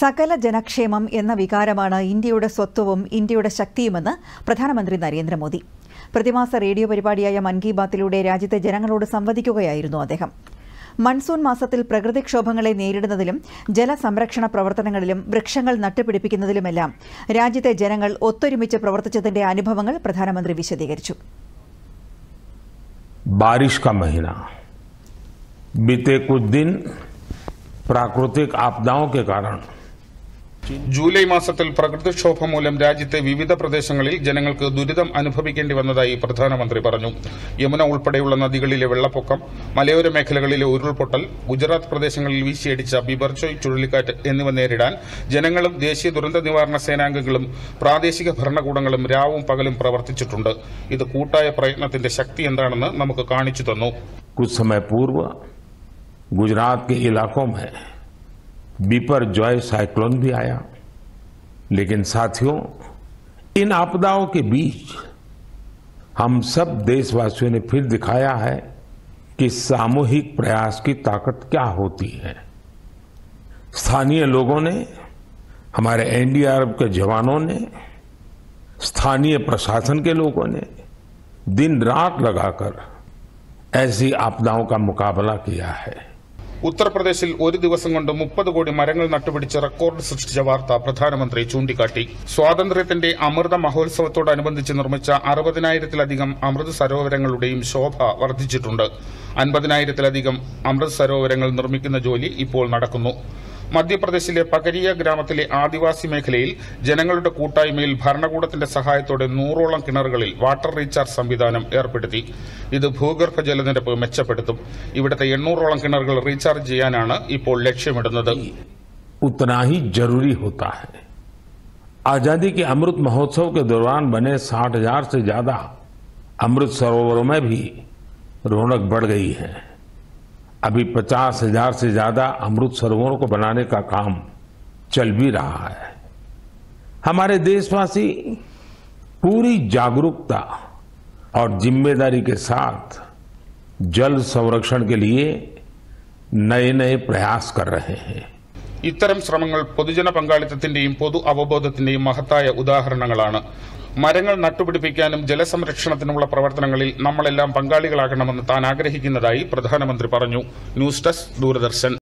സകല ജനക്ഷേമം എന്ന വികാരമാണ് ഇന്ത്യയുടെ സ്വത്വവും ഇന്ത്യയുടെ ശക്തിയുമെന്ന് പ്രധാനമന്ത്രി നരേന്ദ്രമോദി പ്രതിമാസ റേഡിയോ പരിപാടിയായ മൻ കി ബാത്തിലൂടെ രാജ്യത്തെ ജനങ്ങളോട് സംവദിക്കുകയായിരുന്നു അദ്ദേഹം മൺസൂൺ മാസത്തിൽ പ്രകൃതിക്ഷോഭങ്ങളെ നേരിടുന്നതിലും ജലസംരക്ഷണ പ്രവർത്തനങ്ങളിലും വൃക്ഷങ്ങൾ നട്ടുപിടിപ്പിക്കുന്നതിലുമെല്ലാം രാജ്യത്തെ ജനങ്ങൾ ഒത്തൊരുമിച്ച് പ്രവർത്തിച്ചതിന്റെ അനുഭവങ്ങൾ പ്രധാനമന്ത്രി വിശദീകരിച്ചു बारिश का महीना बीते कुछ दिन प्राकृतिक आपदाओं के कारण ജൂലൈ മാസത്തിൽ പ്രകൃതിക്ഷോഭം മൂലം രാജ്യത്തെ വിവിധ പ്രദേശങ്ങളിൽ ജനങ്ങൾക്ക് ദുരിതം അനുഭവിക്കേണ്ടി വന്നതായി പ്രധാനമന്ത്രി പറഞ്ഞു യമുന ഉൾപ്പെടെയുള്ള നദികളിലെ വെള്ളപ്പൊക്കം മലയോര മേഖലകളിലെ ഉരുൾപൊട്ടൽ ഗുജറാത്ത് പ്രദേശങ്ങളിൽ വീശിയടിച്ച ബിബർജോയ് ചുഴലിക്കാറ്റ് എന്നിവ നേരിടാൻ ജനങ്ങളും ദേശീയ ദുരന്ത നിവാരണ സേനാംഗങ്ങളും പ്രാദേശിക ഭരണകൂടങ്ങളും രാവും പകലും പ്രവർത്തിച്ചിട്ടുണ്ട് ഇത് കൂട്ടായ പ്രയത്നത്തിന്റെ ശക്തി എന്താണെന്ന് നമുക്ക് കാണിച്ചു തന്നു कुछ समय पूर्व गुजरात के इलाकों में बीपर जॉय साइक्लोन भी आया। लेकिन साथियों, इन आपदाओं के बीच हम सब देशवासियों ने फिर दिखाया है कि सामूहिक प्रयास की ताकत क्या होती है। स्थानीय लोगों ने, हमारे एनडीआरएफ के जवानों ने, स्थानीय प्रशासन के लोगों ने दिन रात लगाकर ऐसी आपदाओं का मुकाबला किया है। ഉത്തർപ്രദേശിൽ ഒരു ദിവസം കൊണ്ട് മുപ്പത് കോടി മരങ്ങൾ നട്ടുപിടിച്ച് റെക്കോർഡ് സൃഷ്ടിച്ച വാർത്ത പ്രധാനമന്ത്രി ചൂണ്ടിക്കാട്ടി. സ്വാതന്ത്ര്യത്തിന്റെ അമൃത മഹോത്സവത്തോടനുബന്ധിച്ച് നിർമ്മിച്ച അറുപതിനായിരത്തിലധികം അമൃത് സരോവരങ്ങളുടെയും ശോഭ വർദ്ധിച്ചിട്ടുണ്ട്. അൻപതിനായിരത്തിലധികം അമൃത് സരോവരങ്ങൾ നിർമ്മിക്കുന്ന ജോലി ഇപ്പോൾ നടക്കുന്നു. മധ്യപ്രദേശിലെ പകരിയ ഗ്രാമത്തിലെ ആദിവാസി മേഖലയിൽ ജനങ്ങളുടെ കൂട്ടായ്മയിൽ ഭരണകൂടത്തിന്റെ സഹായത്തോടെ നൂറോളം കിണറുകളിൽ വാട്ടർ റീചാർജ് സംവിധാനം ഏർപ്പെടുത്തി ഇത് ഭൂഗർഭ ജലനിരപ്പ് മെച്ചപ്പെടുത്തും ഇവിടുത്തെ എണ്ണൂറോളം കിണറുകൾ റീചാർജ് ചെയ്യാനാണ് ഇപ്പോൾ ലക്ഷ്യമിടുന്നത് उतना ही जरूरी होता है आजादी के अमृत महोत्सव के दौरान बने साठ हजार से ज्यादा अमृत सरोवरों में भी रौनक बढ़ गई है अभी पचास हजार से ज्यादा अमृत सरोवरों को बनाने का काम चल भी रहा है हमारे देशवासी पूरी जागरूकता और जिम्मेदारी के साथ जल संरक्षण के लिए नए नए प्रयास कर रहे हैं ഇത്തരം ശ്രമങ്ങൾ പൊതുജന പങ്കാളിത്തത്തിന്റെയും പൊതു അവബോധത്തിന്റെയും മഹത്തായ ഉദാഹരണങ്ങളാണ് മരങ്ങൾ നട്ടുപിടിപ്പിക്കാനും ജലസംരക്ഷണത്തിനുമുള്ള പ്രവർത്തനങ്ങളിൽ നമ്മളെല്ലാം പങ്കാളികളാകണമെന്ന് താൻ ആഗ്രഹിക്കുന്നതായി പ്രധാനമന്ത്രി പറഞ്ഞു. News desk Doordarshan.